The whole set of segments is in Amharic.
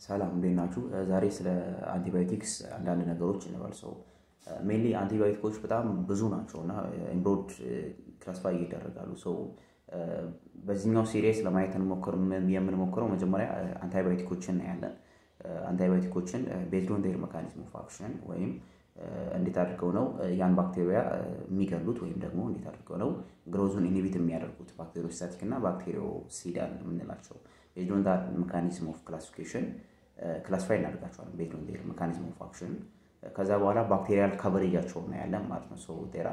ሰላም እንዴት ናችሁ? ዛሬ ስለ አንቲባዮቲክስ አንዳንድ ነገሮች እንበል። so mainly አንቲባዮቲኮች በጣም ብዙ ናቸው እና in broad classify ይደረጋሉ። so በዚህኛው series ለማየት የምንሞክረው መጀመሪያ አንቲባዮቲኮችን እናያለን። አንቲባዮቲኮችን based on their mechanism of action ወይም እንዴት አድርገው ነው ያን ባክቴሪያ የሚገሉት ወይም ደግሞ እንዴት አድርገው ነው growth ኡን inhibit የሚያደርጉት bacteriostatic እና bactericidal የምንላቸው based on that mechanism of classification classify እናደርጋቸዋለን on their mechanism of action። ከዛ በኋላ ባክቴሪያል ከቨሬጃቸው እናያለን ማለት ነው። so are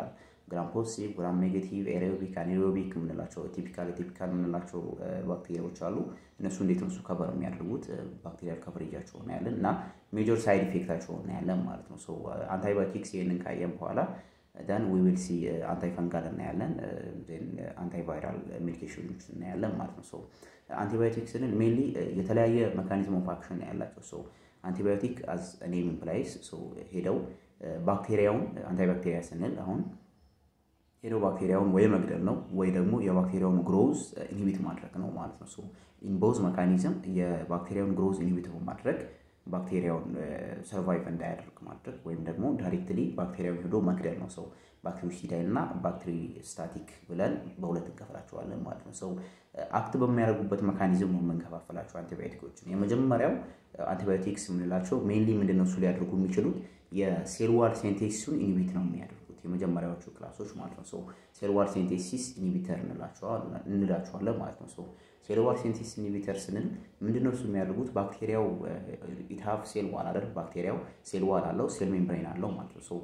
gram positive፣ gram negative፣ aerobic፣ anaerobic የምንላቸው typical atypical የምንላቸው ባክቴሪያዎች አሉ። እነሱ እንዴት ነው እሱ የሚያደርጉት ባክቴሪያል ከቨሬጃቸው እናያለን እና major side effect ኣቸው እናያለን ማለት ነው። አንታይባዮቲክስ ይህንን ካየን በኋላ then we'll see antifungal እናያለን፣ antiviral medication ኦች እናያለን ማለት ነው። አንቲባዮቲክ ስንል mainly የተለያየ mechanism of action ያላቸው so antibiotic as name implies ሄደው ባክቴሪያውን antibacteria ስንል አሁን ሄደው ባክቴሪያውን ወይ መግደል ነው ወይ ደግሞ የባክቴሪያውን growth inhibit ማድረግ ነው ማለት ነው። in both mechanism የባክቴሪያውን growth inhibit በማድረግ ባክቴሪያውን survive እንዳያደርግ ማድረግ ወይም ደግሞ directly ባክቴሪያውን ሄዶ መግደል ነው። so bactericidal እና bacteriostatic ብለን በሁለት እንከፍላቸዋለን ማለት ነው። so act በሚያደርጉበት mechanism ነው የምንከፋፈላቸው አንቲባዮቲኮችን። የመጀመሪያው አንቲባዮቲክስ የምንላቸው mainly ምንድነው እሱ ሊያደርጉ የሚችሉት የ cell wall synthesis ኡን inhibit ነው የሚያደርጉት የመጀመሪያዎቹ class ኦች ማለት ነው። cell wall synthesis inhibitor እንላቸዋለን ማለት ነው። cell wall synthesis inhibitor ስንል ምንድነው እሱ የሚያደርጉት ባክቴሪያው it have cell wall አይደል? ባክቴሪያው cell wall አለው፣ cell membrane አለው ማለት ነው።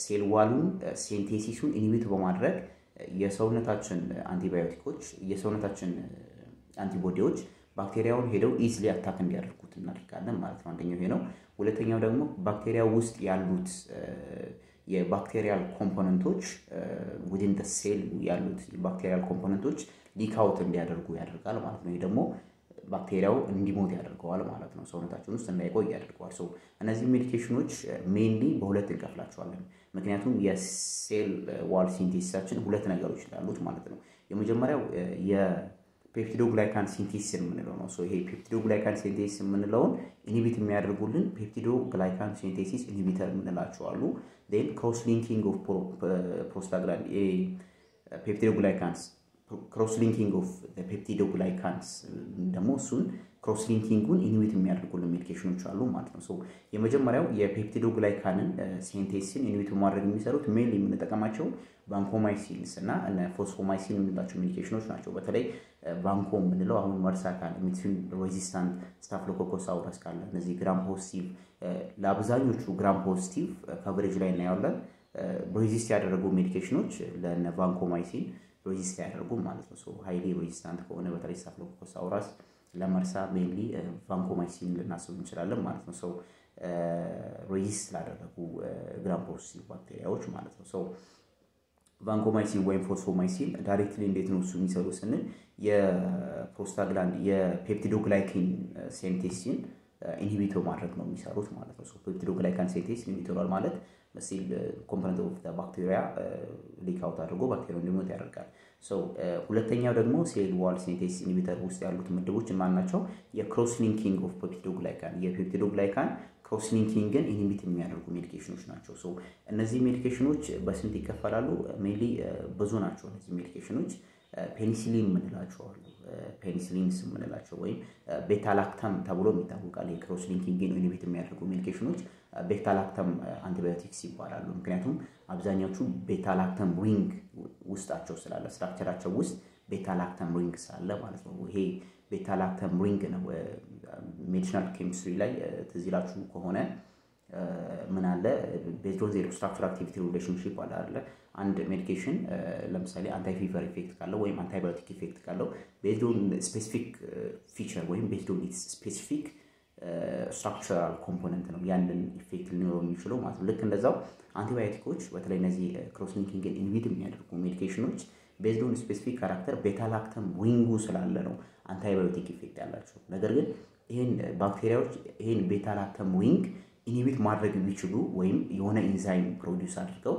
cell wall ኡን synthesis ኡን inhibit በማድረግ የሰውነታችን አንቲባዮቲኮች የሰውነታችን antibody ዎች ባክቴሪያውን ሄደው easily attack እንዲያደርጉት እናደርጋለን ማለት ነው። አንደኛው ይሄ ነው። ሁለተኛው ደግሞ ባክቴሪያ ውስጥ ያሉት የባክቴሪያል ኮምፖነንቶች ዊድን ሴል ያሉት የባክቴሪያል ኮምፖነንቶች ሊካውት እንዲያደርጉ ያደርጋል ማለት ነው። ይህ ደግሞ ባክቴሪያው እንዲሞት ያደርገዋል ማለት ነው። ሰውነታችን ውስጥ እንዳይቆይ ያደርገዋል። so እነዚህ medication ኦች mainly በሁለት እንከፍላቸዋለን። ምክንያቱም የ cell wall synthesis ኣችን ሁለት ነገሮች እንዳሉት ማለት ነው። የመጀመሪያው የ peptidoglycan synthesis የምንለው ነው። ይሄ peptidoglycan synthesis የምንለውን inhibit የሚያደርጉልን peptidoglycan synthesis inhibitor የምንላቸው አሉ። ን cross linking of prostagland peptidoglycans cross linking of peptidoglycans ደግሞ እሱን cross linking ኡን inhibit የሚያደርጉልን medication ኦች አሉ ማለት ነው። የመጀመሪያው የ peptidoglycan ን synthesis ን inhibit በማድረግ የሚሰሩት mainly የምንጠቀማቸው vancomycins እና fosfomycin የምንላቸው medication ኦች ናቸው። በተለይ vanco የምንለው አሁን MRSA ካለ resistant Staphylococcus aureus ካለ እነዚህ gram positive ለአብዛኞቹ gram positive coverage ላይ እናየዋለን። resist ያደረጉ medication ኦች ለነ vancomycin resist ያደርጉ ማለት ነው። highly resistant ከሆነ በተለይ Staphylococcus aureus ለ MRSA mainly vancomycin ልናስብ እንችላለን ማለት ነው። so resist ላደረጉ gram positive ባክቴሪያዎች ማለት ነው። vancomycin ወይም fosfomycin directly እንዴት ነው እሱ የሚሰሩ ስንል የ prostagland የ peptidoglycan synthesis ን inhibit በማድረግ ነው የሚሰሩት ማለት ነው። peptidoglycan synthesis inhibit ተደርጓል ማለት ሲል component of bacteria leak out አድርጎ ባክቴሪያ እንዲሞት ያደርጋል። ሁለተኛው ደግሞ cell wall synthesis inhibitor ውስጥ ያሉት ምድቦች ማን ናቸው? የ cross linking of peptidoglycan የ peptidoglycan cross linking ን inhibit የሚያደርጉ medication ኦች ናቸው። እነዚህ medication ኦች በስንት ይከፈላሉ? mainly ብዙ ናቸው። እነዚህ medication ኦች ፔኒሲሊን የምንላቸው አሉ። penicillins የምንላቸው ወይም beta-lactam ተብሎ ይታወቃል። የ cross linking ን inhibit የሚያደርጉ medication ኦች beta-lactam antibiotics ይባላሉ። ምክንያቱም አብዛኛዎቹ beta-lactam ring ውስጣቸው ስላለ structure ኣቸው ውስጥ beta-lactam ring ስላለ ማለት ነው። ይሄ beta-lactam ring ነው። medicinal chemistry ላይ ትዝ ይላችሁ ከሆነ ምን አለ based on their structure activity relationship አለ አለ አንድ medication ለምሳሌ anti fever effect ካለው ወይም antibiotic effect ካለው based on specific feature ወይም based on specific structural component ነው ያንን effect ሊኖረው የሚችለው ማለት ነው። ልክ እንደዛው አንቲባዮቲኮች በተለይ እነዚህ cross linking ን inhibit የሚያደርጉ medication ኦች based on specific character beta-lactam ring ኡ ስላለ ነው antibiotic effect ያላቸው። ነገር ግን ይህን ባክቴሪያዎች ይህን beta-lactam ring inhibit ማድረግ የሚችሉ ወይም የሆነ enzyme produce አድርገው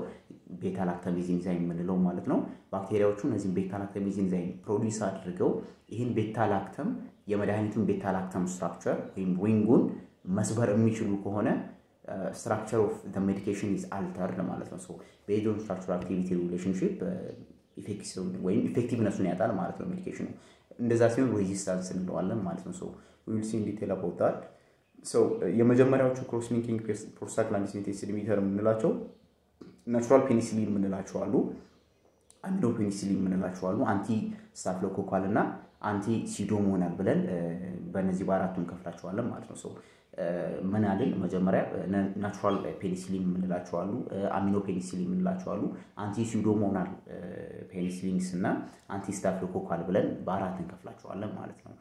beta-lactamase enzyme የምንለው ማለት ነው። ባክቴሪያዎቹ እነዚህም beta-lactamase enzyme produce አድርገው ይህን beta-lactam የመድኃኒቱን beta-lactam structure ወይም ring ኡን መስበር የሚችሉ ከሆነ structure of medication is altered ማለት ነው። based on activity relationship ወይም effectiveness ኡን ያጣል ማለት ነው medication ኑ። እንደዛ ሲሆን resistance እንለዋለን ማለት ነው። we'll see in detail about that። የመጀመሪያዎቹ cross linking prostaglandin synthesis inhibitor የምንላቸው natural penicillin የምንላቸው አሉ፣ amino penicillin የምንላቸው አሉ፣ anti staphylococcal እና anti pseudomonal ብለን በእነዚህ በአራቱ እንከፍላቸዋለን ማለት ነው። ምን አልን? መጀመሪያ natural penicillin የምንላቸው አሉ፣ amino penicillin የምንላቸው አሉ፣ anti pseudomonal penicillins እና anti staphylococcal ብለን በአራት እንከፍላቸዋለን ማለት ነው።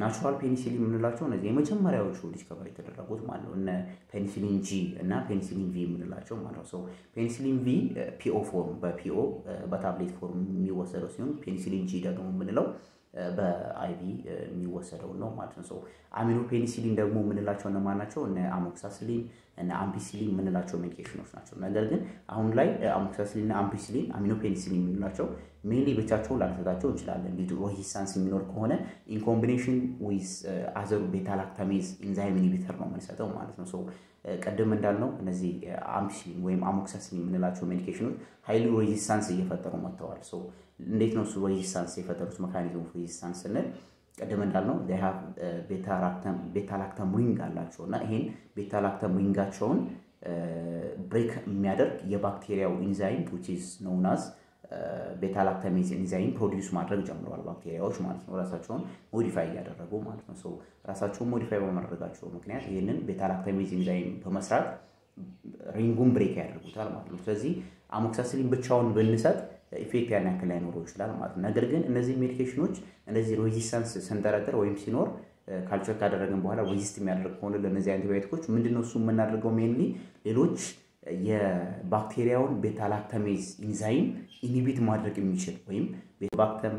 natural penicillin የምንላቸው እነዚህ የመጀመሪያዎቹ discover የተደረጉት ማለት ነው። እነ penicillin G እና penicillin V የምንላቸው ማለት ነው። penicillin V PO form በ PO በ tablet form የሚወሰደው ሲሆን penicillin G ደግሞ የምንለው በ IV የሚወሰደው ነው ማለት ነው። amino penicillin ደግሞ የምንላቸው እነማን ናቸው? እነ amoxicillin እነ ampicillin የምንላቸው medication ኦች ናቸው። ነገር ግን አሁን ላይ amoxicillin እና ampicillin amino penicillin የምንላቸው mainly ብቻቸውን ላንሰጣቸው እንችላለን። ሊዱ resistance የሚኖር ከሆነ in combination with other beta-lactamase enzyme inhibitor ነው የምንሰጠው ማለት ነው። ቅድም እንዳልነው እነዚህ ampicillin ወይም amoxicillin የምንላቸው medication ኦች highly resistance እየፈጠሩ መጥተዋል። እንዴት ነው እሱ resistance የፈጠሩት mechanism of resistance ስንል ቅድም እንዳልነው beta-lactam ring አላቸው እና ይሄን beta-lactam ring ኣቸውን break የሚያደርግ የባክቴሪያው enzyme which is known as beta-lactamase enzyme produce ማድረግ ጀምረዋል ባክቴሪያዎች ማለት ነው። ራሳቸውን modify እያደረጉ ማለት ነው። ራሳቸውን modify በማድረጋቸው ምክንያት ይህንን beta-lactamase enzyme በመስራት ring ኡን break ያደርጉታል ማለት ነው። ስለዚህ amoxicillin ብቻውን ብንሰጥ effect ያን ያክል ላይኖረው ይችላል ማለት ነው። ነገር ግን እነዚህ medication ኦች እነዚህ resistance ስንጠረጥር ወይም ሲኖር culture ካደረግን በኋላ resist የሚያደርግ ከሆነ ለእነዚህ አንቲባዮቲኮች ምንድነው እሱ የምናደርገው mainly ሌሎች የባክቴሪያውን beta-lactamase enzyme inhibit ማድረግ የሚችል ወይም sulbactam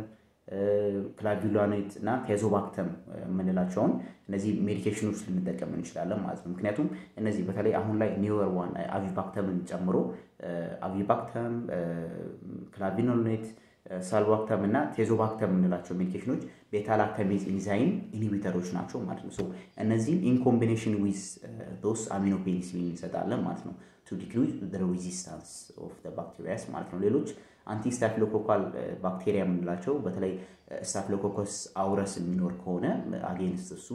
clavulanate እና tazobactam የምንላቸውን እነዚህ medication ኦች ልንጠቀም እንችላለን ማለት ነው። ምክንያቱም እነዚህ በተለይ አሁን ላይ newer one avibactam ን ጨምሮ avibactam፣ clavulanate፣ sulbactam እና tazobactam የምንላቸው medication ኦች beta-lactamase enzyme inhibitor ኦች ናቸው ማለት ነው። እነዚህም in combination with those amino penicillin እንሰጣለን ማለት ነው to decrease resistance of bacterias ማለት ነው። ሌሎች anti staphylococcal ባክቴሪያ የምንላቸው በተለይ staphylococcus aureus የሚኖር ከሆነ against እሱ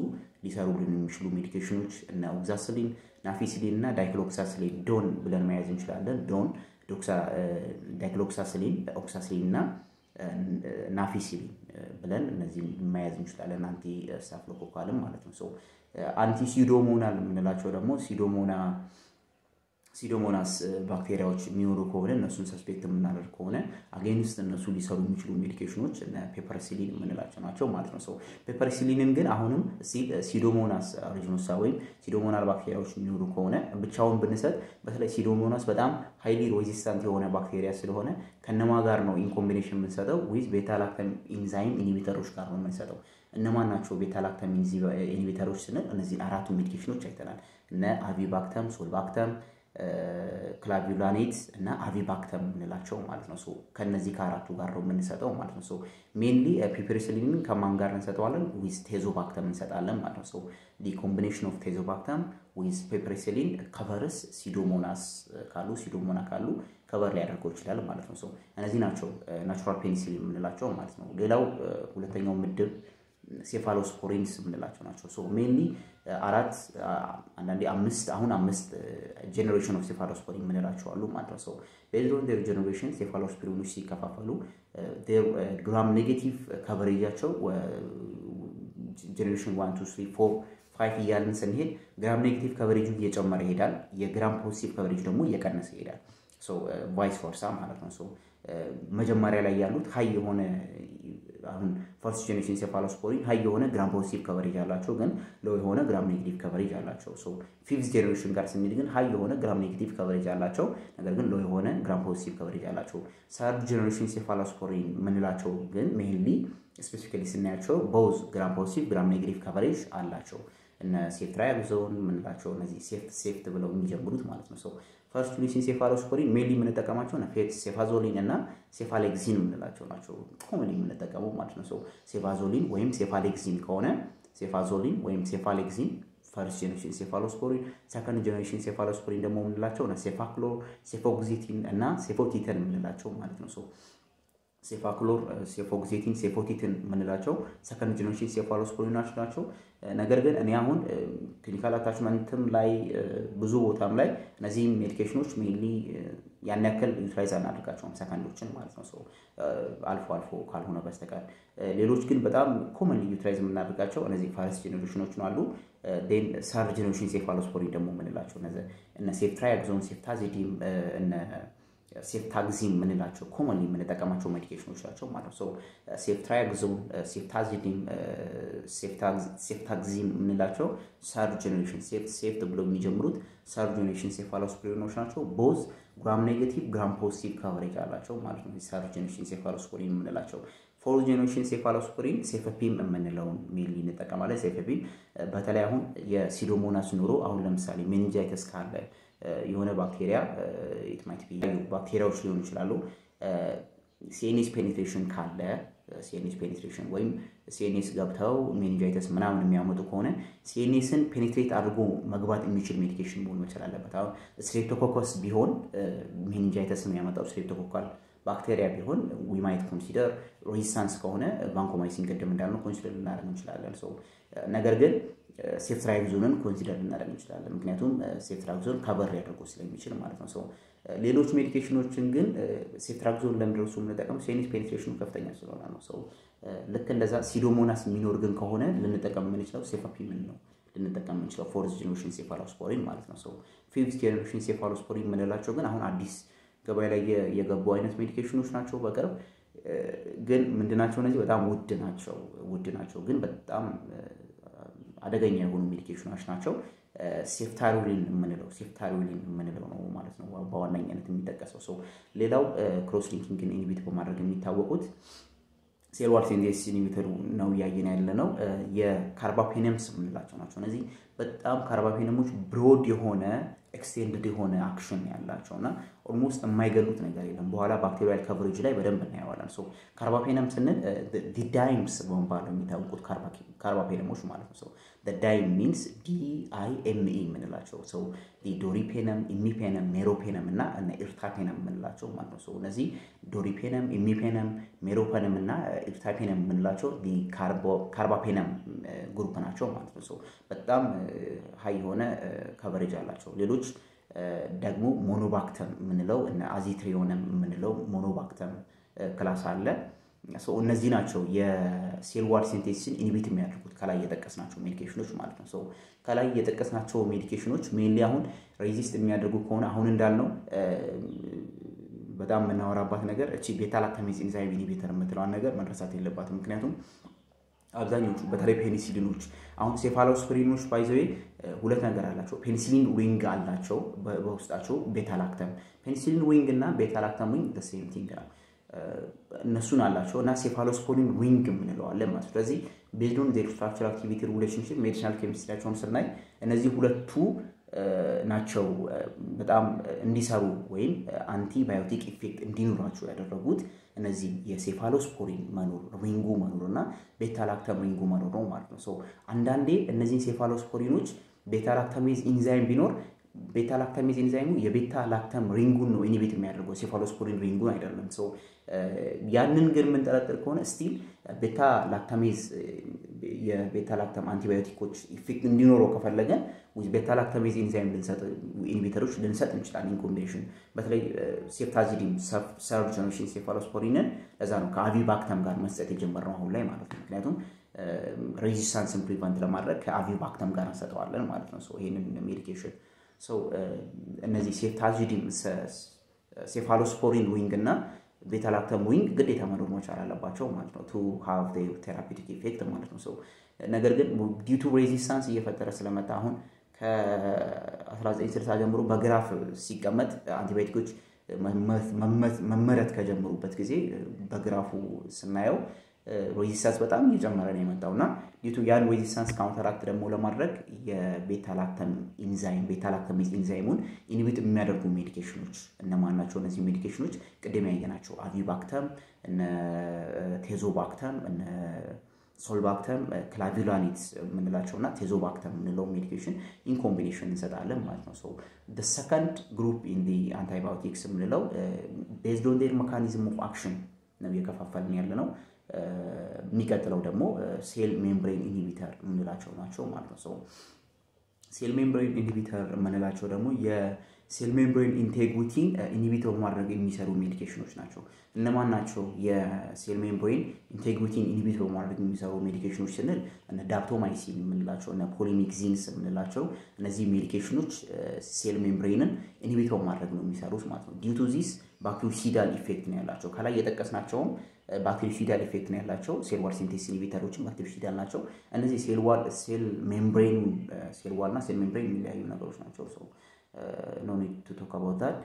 ሊሰሩልን የሚችሉ medication ኦች እነ oxacillin፣ nafcillin እና dicloxacillin ዶን ብለን መያዝ እንችላለን። ዶን፣ dicloxacillin፣ oxacillin እና nafcillin ብለን እነዚህ መያዝ እንችላለን። anti staphylococcal ም ማለት ነው። anti pseudomonal የምንላቸው ደግሞ pseudomona pseudomonas ባክቴሪያዎች የሚኖሩ ከሆነ እነሱን suspect የምናደርግ ከሆነ against እነሱ ሊሰሩ የሚችሉ medication ኦች piperacillin የምንላቸው ናቸው ማለት ነው። piperacillin ን ግን አሁንም pseudomonas aeruginosa ወይም pseudomonal ባክቴሪያዎች የሚኖሩ ከሆነ ብቻውን ብንሰጥ በተለይ pseudomonas በጣም highly resistant የሆነ ባክቴሪያ ስለሆነ ከነማ ጋር ነው in combination የምንሰጠው with beta-lactam enzyme inhibitor ኦች ጋር ነው የምንሰጠው። እነማን ናቸው beta-lactam inhibitor ኦች ስንል እነዚህን አራቱ medication ኦች አይተናል። እነ avibactam፣ sulbactam clavulanate እና avibactam የምንላቸው ማለት ነው። ከነዚህ ከአራቱ ጋር ነው የምንሰጠው ማለት ነው። mainly piperacillin ን ከማን ጋር እንሰጠዋለን? with tazobactam እንሰጣለን ማለት ነው። the combination of tazobactam with piperacillin covers pseudomonas ካሉ pseudomona ካሉ cover ሊያደርገው ይችላል ማለት ነው። እነዚህ ናቸው natural penicillin የምንላቸው ማለት ነው። ሌላው ሁለተኛው ምድብ cephalosporins የምንላቸው ናቸው። mainly አራት አንዳንዴ አምስት አሁን አምስት generation of cephalosporin የምንላቸው አሉ ማለት ነው። their generation cephalosporin ኦች ሲከፋፈሉ gram negative coverage ኣቸው generation one two three four five እያልን ስንሄድ gram negative coverage ኡ እየጨመረ ይሄዳል። የ gram positive coverage ደግሞ እየቀነሰ ይሄዳል። vice versa ማለት ነው። መጀመሪያ ላይ ያሉት high የሆነ አሁን first generation cephalosporin high የሆነ gram positive coverage አላቸው፣ ግን low የሆነ gram negative coverage አላቸው። fifth generation ጋር ስንሄድ ግን high የሆነ gram negative coverage አላቸው፣ ነገር ግን low የሆነ gram positive coverage አላቸው። third generation cephalosporin የምንላቸው ግን mainly specifically ስናያቸው both gram positive gram negative coverage አላቸው። እነ ceftriaxone የምንላቸው እነዚህ ceft ceft ብለው የሚጀምሩት ማለት ነው። first generation cephalosporin mainly የምንጠቀማቸው cefazolin እና cephalexin የምንላቸው ናቸው። common የምንጠቀመው ማለት ነው። cefazolin ወይም cephalexin ከሆነ cefazolin ወይም cephalexin first generation cephalosporin፣ second generation cephalosporin ደግሞ የምንላቸው cefaclor፣ cefoxitin እና cefotetan የምንላቸው ማለት ነው። cefaclor፣ cefoxitin፣ cefotetan የምንላቸው second generation cephalosporin ኦች ናቸው። ነገር ግን እኔ አሁን clinical attachment ም ላይ ብዙ ቦታም ላይ እነዚህ medication ኦች mainly ያን ያክል utilize አናደርጋቸውም ሰከንዶችን ማለት ነው። አልፎ አልፎ ካልሆነ በስተቀር ሌሎች ግን በጣም commonly utilize የምናደርጋቸው እነዚህ first generation ኦች አሉ። ን third generation cephalosporin ደግሞ የምንላቸው እነ ceftriaxone፣ ceftazidime እነ cefotaxime የምንላቸው commonly የምንጠቀማቸው medication ኖች ናቸው ማለት ነው። ceftriaxone፣ ceftazidime፣ cefotaxime የምንላቸው third generation ሴፍት ብለው የሚጀምሩት third generation cephalosporin ኖች ናቸው። both gram negative gram positive coverage አላቸው ማለት ነው። third generation cephalosporin የምንላቸው fourth generation cephalosporin cefepime የምንለውን mainly እንጠቀማለን። cefepime በተለይ አሁን የ pseudomonas ኖሮ አሁን ለምሳሌ meningitis ካለ የሆነ ባክቴሪያ ባክቴሪያዎች ሊሆኑ ይችላሉ። CNS penetration ካለ CNS penetration ወይም CNS ገብተው meningitis ምናምን የሚያመጡ ከሆነ CNS ን penetrate አድርጎ መግባት የሚችል medication መሆን መቻል አለበት። አሁን streptococcus ቢሆን meningitis የሚያመጣው streptococcal ባክቴሪያ ቢሆን we might consider resistance ከሆነ vancomycin ቅድም እንዳልነው consider ልናደርግ እንችላለን። ነገር ግን ceftriaxone ን consider ልናደርግ እንችላለን። ምክንያቱም ceftriaxone cover ሊያደርጉ ስለሚችል ማለት ነው። ሌሎች medication ኖችን ግን ceftriaxone ለምድረሱ የምንጠቀም CNS penetration ኑ ከፍተኛ ስለሆነ ነው። So ልክ እንደዛ pseudomonas የሚኖር ግን ከሆነ ልንጠቀም የምንችለው cefepime ን ነው ልንጠቀም የምንችለው fourth generation cephalosporin ማለት ነው። So fifth generation cephalosporin የምንላቸው ግን አሁን አዲስ ገበያ ላይ የገቡ አይነት medication ኖች ናቸው። በቅርብ ግን ምንድናቸው? እነዚህ በጣም ውድ ናቸው። ውድ ናቸው ግን በጣም አደገኛ የሆኑ medication ኖች ናቸው። ceftaroline የምንለው ceftaroline የምንለው ነው ማለት ነው በዋነኛነት የሚጠቀሰው so። ሌላው cross linking ን inhibit በማድረግ የሚታወቁት cell wall synthesis inhibitor ኡ ነው እያየን ያለ ነው። የ carbapenems የምንላቸው ናቸው። እነዚህ በጣም carbapenem ኦች broad የሆነ extended የሆነ action ያላቸው እና almost የማይገሉት ነገር የለም። በኋላ bacterial coverage ላይ በደንብ እናየዋለን። So carbapenem ስንል the DIMEs በመባል የሚታወቁት carbapenem ኦች ማለት ነው። DIME means DIME የምንላቸው so doripenem፣ imipenem፣ meropenem እና ertapenem የምንላቸው ማለት ነው። እነዚህ doripenem፣ imipenem፣ meropenem እና ertapenem የምንላቸው carbapenem group ናቸው ማለት ነው። በጣም high የሆነ coverage አላቸው። ሌሎች ደግሞ monobactam የምንለው aztreonam የምንለው monobactam class አለ። እነዚህ ናቸው የ cell wall synthesis ን inhibit የሚያደርጉት ከላይ የጠቀስናቸው medication ኖች ማለት ነው። ከላይ የጠቀስናቸው medication ኖች mainly አሁን resist የሚያደርጉ ከሆነ አሁን እንዳልነው በጣም የምናወራባት ነገር እቺ beta lactamase enzyme inhibitor የምትለዋን ነገር መድረሳት የለባትም። ምክንያቱም አብዛኞቹ በተለይ ፔኒሲሊኖች አሁን ሴፋሎስፕሪኖች ባይዘዌ ሁለት ነገር አላቸው። penicillin ring አላቸው በውስጣቸው beta lactam። penicillin ring እና beta lactam ring same thing ነው እነሱን አላቸው እና cephalosporin ring የምንለዋለን ማለት ስለዚህ based on their structure activity relationship medicinal chemistry ያቸውን ስናይ እነዚህ ሁለቱ ናቸው በጣም እንዲሰሩ ወይም antibiotic effect እንዲኖራቸው ያደረጉት እነዚህ የሴፋሎስፖሪን መኖር ሪንጉ መኖር እና ቤታላክተም ሪንጉ መኖር ነው ማለት ነው። አንዳንዴ እነዚህን ሴፋሎስፖሪኖች ቤታላክተሜዝ ኢንዛይም ቢኖር ቤታ ላክተሜዝ ኤንዛይሙ የቤታ ላክተም ሪንጉን ነው ኢኒቤት የሚያደርገው ሴፋሎስፖሪን ሪንጉን አይደለም። ያንን ግን የምንጠረጥር ከሆነ still beta lactamase የ beta lactam antibiotic ኮች effect እንዲኖረው ከፈለገን beta lactamase enzyme inhibitor ኦች ልንሰጥ እንችላለን። in combination በተለይ ceftazidime third generation cephalosporin ን ለዛ ነው ከ avibactam ጋር መስጠት የጀመርነው አሁን ላይ ማለት ነው። ምክንያቱም resistance ን prevent ለማድረግ ከ avibactam ጋር እንሰጠዋለን ማለት ነው። ይህንን medication so እነዚህ ceftazidime cephalosporin ring እና beta lactam ring ግዴታ መኖር መቻል አለባቸው ማለት ነው። to have therapeutic effect ማለት ነው። ነገር ግን due to resistance እየፈጠረ ስለመጣ አሁን ከ1960 ጀምሮ በ graph ሲቀመጥ አንቲባዮቲኮች መመረት ከጀመሩበት ጊዜ በ graph ኡ ስናየው resistance በጣም እየጨመረ ነው የመጣው እና due to ያን resistance counteract ደግሞ ለማድረግ የቤታላክተም ኢንዛይም ቤታላክተሜዝ ኢንዛይሙን ኢንሂቢት የሚያደርጉ ሜዲኬሽኖች እነማን ናቸው? እነዚህ medication ኖች ቅድም ያየናቸው avibactam፣ እነ tazobactam፣ እነ sulbactam clavulanate የምንላቸው እና tazobactam የምንለው medication in combination እንሰጣለን ማለት ነው። So second group in antibiotics የምንለው based on their mechanism of action ነው እየከፋፈልን ያለ ነው። የሚቀጥለው ደግሞ cell membrane inhibitor የምንላቸው ናቸው ማለት ነው። cell membrane inhibitor የምንላቸው ደግሞ የ cell membrane integrity ን inhibit በማድረግ የሚሰሩ medication ኖች ናቸው። እነማን ናቸው? የ cell membrane integrity ን inhibit በማድረግ የሚሰሩ medication ኖች ስንል እነ daptomycin የምንላቸው እነ polymyxins የምንላቸው እነዚህ medication ኖች cell membrane ን inhibit በማድረግ ነው የሚሰሩት ማለት ነው። due to this bactericidal effect ነው ያላቸው። ከላይ የጠቀስናቸውም bactericidal effect ነው ያላቸው። cell wall synthesis inhibitor ኦችን bactericidal ናቸው። እነዚህ cell wall cell membrane cell እና cell membrane የሚለያዩ ነገሮች ናቸው። No need to talk about that።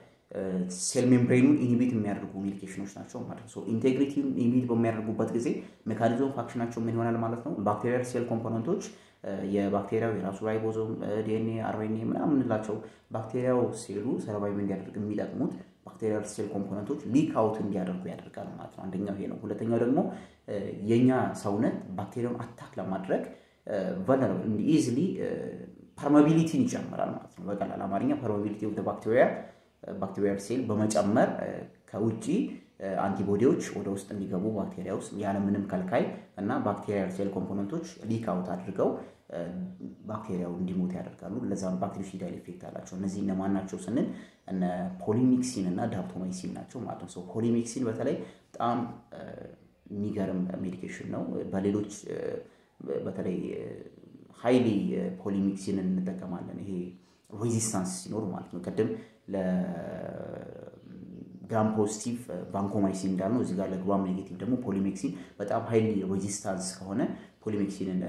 cell membrane ኡን inhibit የሚያደርጉ medication ኖች ናቸው ማለት ነው። integrity ን inhibit በሚያደርጉበት ጊዜ mechanism of action ናቸው ምን ይሆናል ማለት ነው? ባክቴሪያል ሴል ኮምፖነንቶች የባክቴሪያው የራሱ ribosome፣ DNA፣ RNA ምናምን የምንላቸው ባክቴሪያው cell ኡ survive እንዲያደርግ የሚጠቅሙት ባክቴሪያል ሴል ኮምፖነንቶች ሊክ አውት እንዲያደርጉ ያደርጋል ማለት ነው። አንደኛው ይሄ ነው። ሁለተኛው ደግሞ የእኛ ሰውነት ባክቴሪያውን attack ለማድረግ vulnerable easily permeability ን ይጨምራል ማለት ነው። በቀላል አማርኛ permeability of bacteria bacterial cell በመጨመር ከውጭ antibody ዎች ወደ ውስጥ እንዲገቡ ባክቴሪያ ውስጥ ያለምንም ከልካይ እና ባክቴሪያል ሴል ኮምፖነንቶች ሊክ አውት አድርገው ባክቴሪያው እንዲሞት ያደርጋሉ። ለዛም bactericidal effect አላቸው። እነዚህ እነማን ናቸው ስንል እነ polymyxin እና daptomycin ናቸው ማለት ነው። polymyxin በተለይ በጣም የሚገርም medication ነው። በሌሎች በተለይ highly polymyxin እንጠቀማለን። ይሄ resistance ሲኖር ማለት ነው። ቅድም ለ gram positive vancomycin እንዳልነው እዚህ ጋር ለ gram negative ደግሞ polymyxin በጣም highly resistance ከሆነ polymyxin ን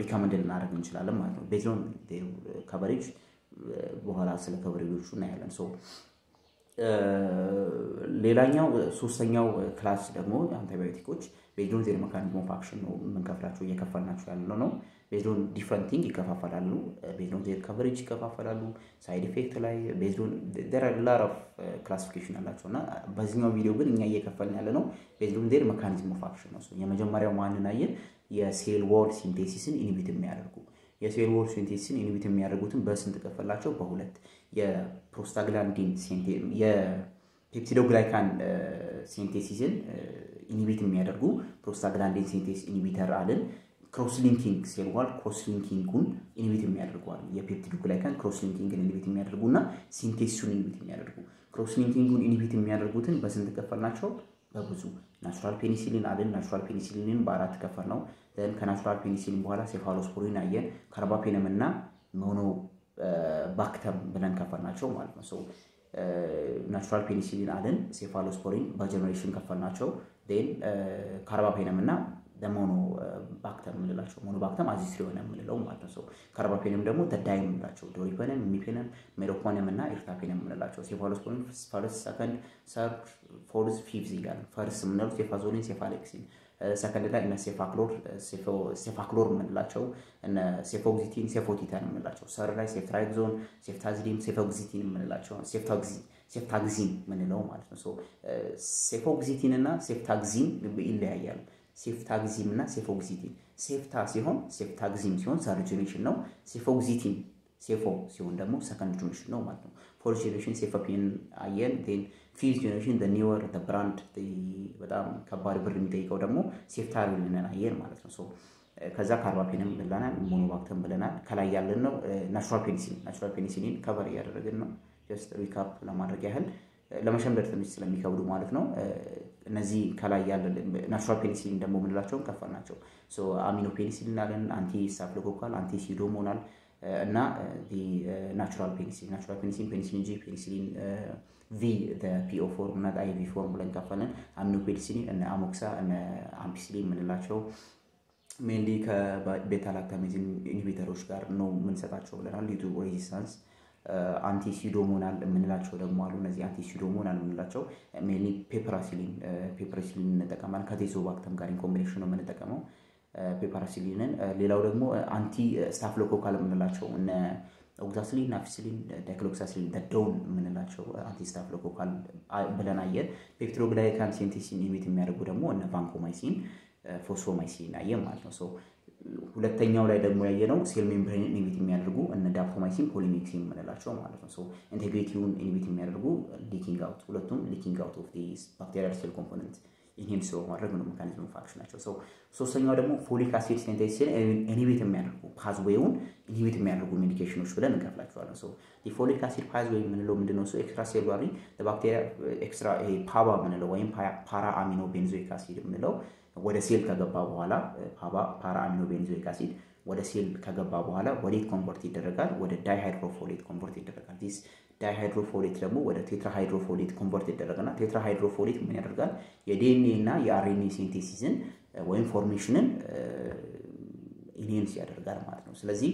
recommend ልናደርግ እንችላለን ማለት ነው። based on coverage በኋላ ስለ coverage ኦቹ እናያለን። ሌላኛው ሶስተኛው class ደግሞ አንቲባዮቲኮች based on their mechanism of action ነው የምንከፍላቸው እየከፈልናቸው ያለው ነው። based on different thing ይከፋፈላሉ። based on their coverage ይከፋፈላሉ። side effect ላይ based on lot of classification አላቸው እና በዚህኛው ቪዲዮ ግን እኛ እየከፈልን ያለ ነው based on their mechanism of action ነው። የመጀመሪያው ማንን አየን? የ cell wall synthesis ን inhibit የሚያደርጉ የ cell wall synthesis ን inhibit የሚያደርጉትን በስንት ከፈላቸው? በሁለት የ prostaglandin የ peptidoglycan synthesis ን inhibit የሚያደርጉ prostaglandin synthesis inhibitor አልን። cross linking cell wall cross linking ኡን inhibit የሚያደርጓል። የ peptidoglycan cross linking ን inhibit የሚያደርጉ እና synthesis ኡን inhibit የሚያደርጉ cross linking ኡን inhibit የሚያደርጉትን በስንት ከፈልናቸው? በብዙ natural penicillin አለን። natural penicillin ን በአራት ከፈል ነው። then ከ natural penicillin በኋላ cephalosporin አየን። carbapenem እና monobactam ብለን ከፈልናቸው ማለት ነው። natural penicillin አለን፣ cephalosporin በ generation ከፈልናቸው። then carbapenem እና monobactam የምንላቸው monobactam aztreonam የምንለው ማለት ነው። carbapenem ደግሞ ተዳይ የምንላቸው doripenem፣ imipenem፣ meropenem እና ertapenem የምንላቸው cephalosporin first፣ second፣ third፣ fourth፣ fifth እያለ first የምንለው cefazolin፣ cephalexin ሰከንድ ላይ እነ ሴፋክሎር ሴፋክሎር የምንላቸው እነ ሴፎግዚቲን ሴፎቲታን የምንላቸው ሰር ላይ ሴፍትራይግዞን ሴፍታዚዲን ሴፎግዚቲን የምንላቸው ሴፍታግዚን የምንለው ማለት ነው። ሴፎግዚቲን እና ሴፍታግዚን ይለያያሉ። ሴፍታግዚም እና ሴፎግዚቲን ሴፍታ ሲሆን ሴፍታግዚም ሲሆን ሰርድ ጄኔሬሽን ነው። ሴፎግዚቲን ሴፎ ሲሆን ደግሞ ሰከንድ ጄኔሬሽን ነው ማለት ነው። ፎርዝ ጄኔሬሽን ሴፎፒን አየን ን fifth generation newer brand በጣም ከባድ ብር የሚጠይቀው ደግሞ ceftaroline ን አየን ማለት ነው። ከዛ carbapenem ም ብለናል፣ monobactam ብለናል። ከላይ ያለን ነው natural penicillin natural penicillin cover እያደረግን ነው። just recap ለማድረግ ያህል ለመሸምደድ ትንሽ ስለሚከብዱ ማለት ነው። እነዚህ ከላይ ያለ natural penicillin ደግሞ የምንላቸውን ከፈል ናቸው። aminopenicillin አለን፣ anti staphylococcal፣ anti pseudomonal እና natural penicillin natural penicillin penicillin G penicillin V PO form እና IV form ብለን ከፈልን። aminopenicillin እነ amoxa እነ ampicillin የምንላቸው mainly ከ beta lactamase inhibitor ኦች ጋር ነው የምንሰጣቸው ብለናል። due to resistance anti pseudomonal የምንላቸው ደግሞ አሉ። እነዚህ anti pseudomonal የምንላቸው mainly piperacillin piperacillin እንጠቀማለን። ከ tazobactam ጋር in combination ነው የምንጠቀመው piperacillin ን። ሌላው ደግሞ anti staphylococcal የምንላቸው እነ oxacillin፣ nafcillin፣ dicloxacillin ደደውን የምንላቸው anti staphylococcal ብለን አየን። peptidoglycan synthesis ን inhibit የሚያደርጉ ደግሞ እነ vancomycin፣ fosfomycin አየን ማለት ነው። ሁለተኛው ላይ ደግሞ ያየነው cell membrane inhibit የሚያደርጉ እነ daptomycin polymyxin የምንላቸው ማለት ነው። integrity ውን inhibit የሚያደርጉ leaking out ሁለቱም leaking out of bacterial cell component ይህን ስለ ማድረግ ነው mechanism of action ናቸው። so ሶስተኛው ደግሞ folic acid synthesis ን inhibit የሚያደርጉ pathway ውን inhibit የሚያደርጉ medication ኖች ብለን እንከፍላቸዋለን። so የ folic acid pathway የምንለው ምንድነው? so extracellularly bacteria extra PABA የምንለው ወይም para-aminobenzoic acid የምንለው ወደ ሴል ከገባ በኋላ para-aminobenzoic acid ወደ ሴል ከገባ በኋላ ወዴት convert ይደረጋል? ወደ dihydrofolate convert ይደረጋል። this dihydrofolate ደግሞ ወደ tetrahydrofolate convert ይደረግና tetrahydrofolate ምን ያደርጋል? የዲኤንኤ እና የአርኤንኤ ሴንቴሲስን ወይም ፎርሜሽንን ኢንሄንስ ያደርጋል ማለት ነው። ስለዚህ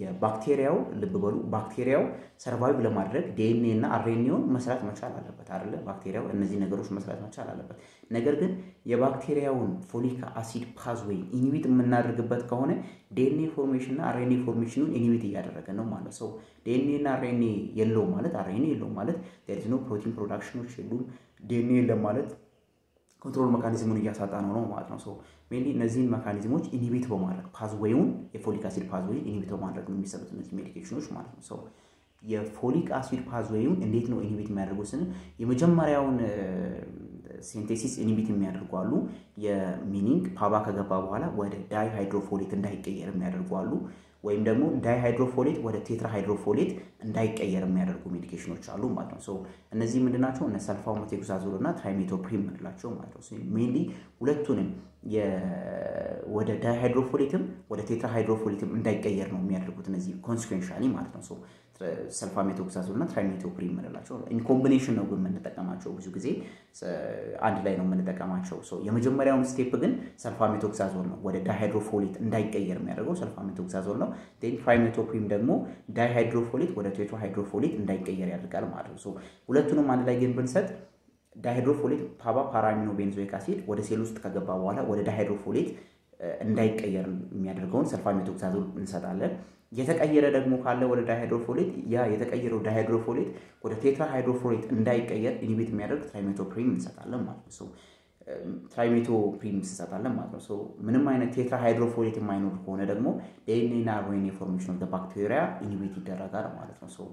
የባክቴሪያው ልብ በሉ ባክቴሪያው survive ለማድረግ ዲኤንኤ እና RNA ውን መስራት መቻል አለበት አይደለ? ባክቴሪያው እነዚህ ነገሮች መስራት መቻል አለበት። ነገር ግን የባክቴሪያውን folic acid pathway inhibit የምናደርግበት ከሆነ DNA formation እና RNA formation ኡን inhibit እያደረገ ነው ማለት so ዲኤንኤ እና RNA የለውም ማለት RNA የለውም ማለት protein production ኖች የሉም። ዲኤንኤ የለም ማለት control mechanism ኡን እያሳጣ ነው ነው ማለት ነው። ሰው ሜንሊ እነዚህን መካኒዝሞች ኢንሂቢት በማድረግ ፓዝዌውን የፎሊክ አሲድ ፓዝዌይን ኢንሂቢት በማድረግ ነው የሚሰሩት እነዚህ medication ኖች ማለት ነው። so የ folic acid pathway ውን እንዴት ነው inhibit የሚያደርጉት ስንል የመጀመሪያውን synthesis inhibit የሚያደርጉ አሉ። meaning PABA ከገባ በኋላ ወደ dihydrofolate እንዳይቀየር የሚያደርጉ አሉ። ወይም ደግሞ dihydrofolate ወደ tetrahydrofolate እንዳይቀየር የሚያደርጉ medication ኖች አሉ ማለት ነው። እነዚህ ምንድናቸው? እነ sulfamethoxazole እና trimethoprim የምንላቸው ማለት ነው። mainly ሁለቱንም ወደ dihydrofolate ም ወደ tetrahydrofolate ም እንዳይቀየር ነው የሚያደርጉት እነዚህ consequentially ማለት ነው። so sulfamethoxazole እና trimethoprim የምንላቸው in combination ነው ግን የምንጠቀማቸው ብዙ ጊዜ አንድ ላይ ነው የምንጠቀማቸው። የመጀመሪያውን step ግን sulfamethoxazole ነው ወደ dihydrofolate እንዳይቀየር የሚያደርገው sulfamethoxazole ነው። ን trimethoprim ደግሞ dihydrofolate ወደ tetrahydrofolate እንዳይቀየር ያደርጋል ማለት ነው። ሁለቱንም አንድ ላይ ግን ብንሰጥ dihydrofolate PABA para-aminobenzoic acid ወደ ሴል ውስጥ ከገባ በኋላ ወደ dihydrofolate እንዳይቀየር የሚያደርገውን sulfamethoxazole እንሰጣለን። የተቀየረ ደግሞ ካለ ወደ dihydrofolate ያ የተቀየረው dihydrofolate ወደ tetrahydrofolate እንዳይቀየር inhibit የሚያደርግ trimethoprim እንሰጣለን ማለት ነው። trimethoprim እንሰጣለን ማለት ነው። ምንም አይነት tetrahydrofolate የማይኖር ከሆነ ደግሞ ዲኤንኤ እና RNA formation of bacteria inhibit ይደረጋል ማለት ነው።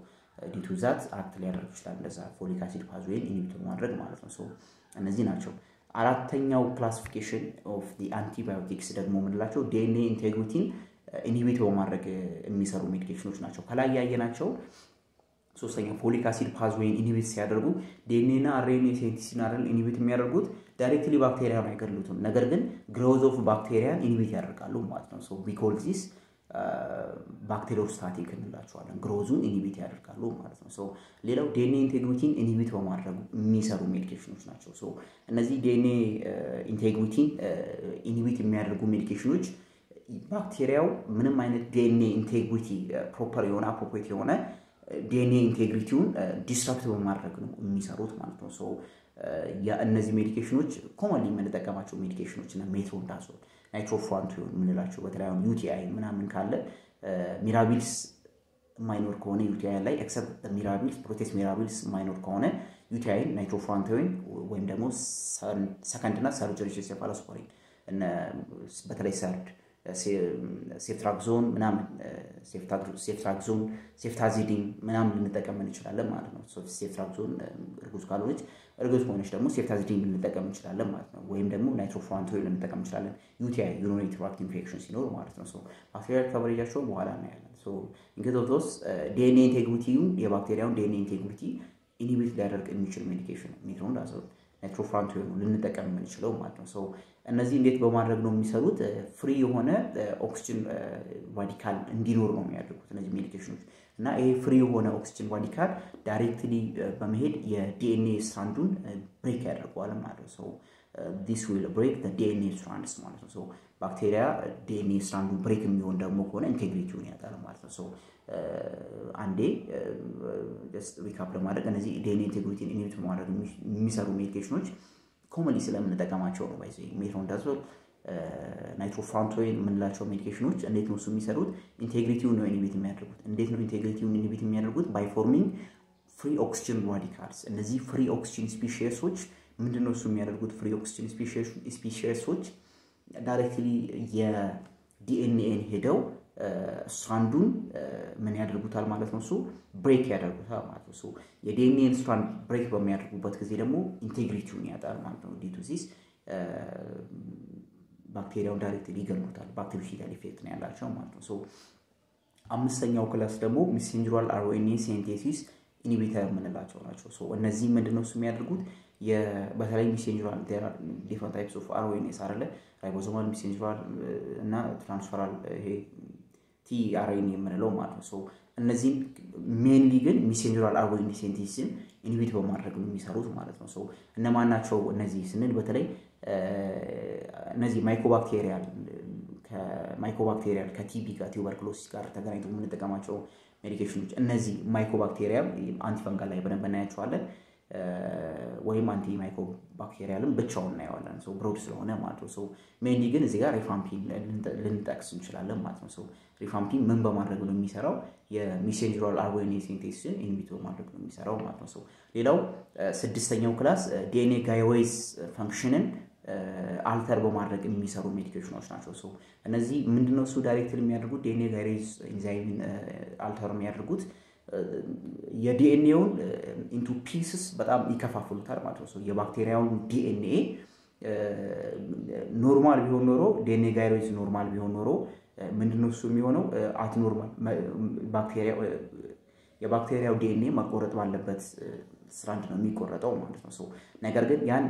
due to that act ሊያደርግ ይችላል እንደዛ folic acid pathway ን inhibit በማድረግ ማለት ነው። እነዚህ ናቸው። አራተኛው classification of the antibiotics ደግሞ የምንላቸው DNA integrity ን inhibit በማድረግ የሚሰሩ medication ኖች ናቸው። ከላይ ያየናቸው ሶስተኛው folic acid pathway ን inhibit ሲያደርጉ DNA RNA synthesis ን inhibit የሚያደርጉት directly ባክቴሪያን አይገድሉትም። ነገር ግን growth of bacteria ን inhibit ያደርጋሉ ማለት ነው። so because this bacteriostatic እንላቸዋለን። growth ኡን inhibit ያደርጋሉ ማለት ነው። so ሌላው DNA integrity ን inhibit በማድረግ የሚሰሩ medication ኖች ናቸው። so እነዚህ DNA integrity ን inhibit የሚያደርጉ medication ኖች ባክቴሪያው ምንም አይነት DNA integrity proper የሆነ appropriate የሆነ DNA integrity ውን disrupt በማድረግ ነው የሚሰሩት ማለት ነው። so እነዚህ medication ኖች commonly የምንጠቀማቸው medication ኖች እነ metronidazole nitrofurantoin የምንላቸው በተለይ UTI ምናምን ካለ mirabilis የማይኖር ከሆነ UTI ላይ except mirabilis Proteus mirabilis የማይኖር ከሆነ UTI ን nitrofurantoin ወይም ደግሞ ሰከንድ እና generation cephalosporin በተለይ third ceftriaxone ምናምን ceftriaxone ceftazidime ምናምን ልንጠቀም እንችላለን ማለት ነው። ceftriaxone እርጉዝ ካልሆነች እርጉዝ ከሆነች ደግሞ ceftazidime ልንጠቀም እንችላለን ማለት ነው። ወይም ደግሞ nitrofurantoin ልንጠቀም እንችላለን UTI urinary tract infection ሲኖር ማለት ነው። ባክቴሪያል ከቨሬጃቸውን በኋላ እናያለን። ኢንኬቶቶስ DNA integrity ውን የባክቴሪያውን DNA integrity inhibit ሊያደርግ የሚችል medication metronidazole nitrofurantoin ልንጠቀም የምንችለው ማለት ነው። so እነዚህ እንዴት በማድረግ ነው የሚሰሩት? free የሆነ oxygen radical እንዲኖር ነው የሚያደርጉት እነዚህ medication ኖች እና ይሄ free የሆነ oxygen radical directly በመሄድ የ DNA strand ኡን break ያደርገዋል ማለት ነው። so this will break DNA strands ማለት ነው። ባክቴሪያ DNA strand ኡ break የሚሆን ደግሞ ከሆነ integrity ውን ያጣል ማለት ነው። so አንዴ recap ለማድረግ እነዚህ DNA integrity ን inhibit በማድረግ የሚሰሩ medication ኖች commonly ስለምንጠቀማቸው ነው። ባይዘ metronidazole nitrofurantoin የምንላቸው medication ኖች እንዴት ነው እሱ የሚሰሩት? integrity ውን ነው inhibit የሚያደርጉት። እንዴት ነው integrity ውን inhibit የሚያደርጉት? by forming free oxygen radicals። እነዚህ free oxygen species ኦች ምንድን ነው እሱ የሚያደርጉት? free oxygen species ኦች directly የ DNA ን ሄደው strand ኡን ምን ያደርጉታል ማለት ነው? እሱ break ያደርጉታል ማለት ነው። የ DNA ን strand break በሚያደርጉበት ጊዜ ደግሞ integrity ውን ያጣል ማለት ነው። due to this ባክቴሪያውን directly ይገሉታል። bactericidal effect ነው ያላቸው ማለት ነው። አምስተኛው class ደግሞ messenger RNA synthesis inhibitor የምንላቸው ናቸው። እነዚህ ምንድነው እሱ የሚያደርጉት በተለይ messenger different types of RNAs አለ ribosomal messenger እና transfer ይሄ tRNA የምንለው ማለት ነው። እነዚህም mainly ግን messenger RNA synthesis ን inhibit በማድረግ ነው የሚሰሩት ማለት ነው። እነማን ናቸው እነዚህ ስንል በተለይ እነዚህ mycobacterial mycobacterial ከ TB ጋር tuberculosis ጋር ተገናኝቶ የምንጠቀማቸው medication ኖች እነዚህ mycobacterium antifungal ላይ በደንብ እናያቸዋለን። ወይም antimycobacterial ም ብቻውን እናየዋለን። broad ስለሆነ ማለት ነው። mainly ግን እዚህ ጋር rifampin ልንጠቅስ እንችላለን ማለት ነው። rifampin ምን በማድረግ ነው የሚሰራው? የ messenger RNA synthesis ን inhibit በማድረግ ነው የሚሰራው ማለት ነው። ሌላው ስድስተኛው class DNA gyrase function ን alter በማድረግ የሚሰሩ medication ኖች ናቸው። እነዚህ ምንድነው እሱ direct የሚያደርጉት DNA gyrase enzyme ን alter የሚያደርጉት የ DNA ውን into pieces በጣም ይከፋፍሉታል ማለት ነው። የባክቴሪያውን DNA normal ቢሆን ኖሮ DNA gyrase normal ቢሆን ኖሮ ምንድነው እሱ የሚሆነው at normal bacteria የባክቴሪያው ዲኤንኤ መቆረጥ ባለበት strand ነው የሚቆረጠው ማለት ነው። ነገር ግን ያን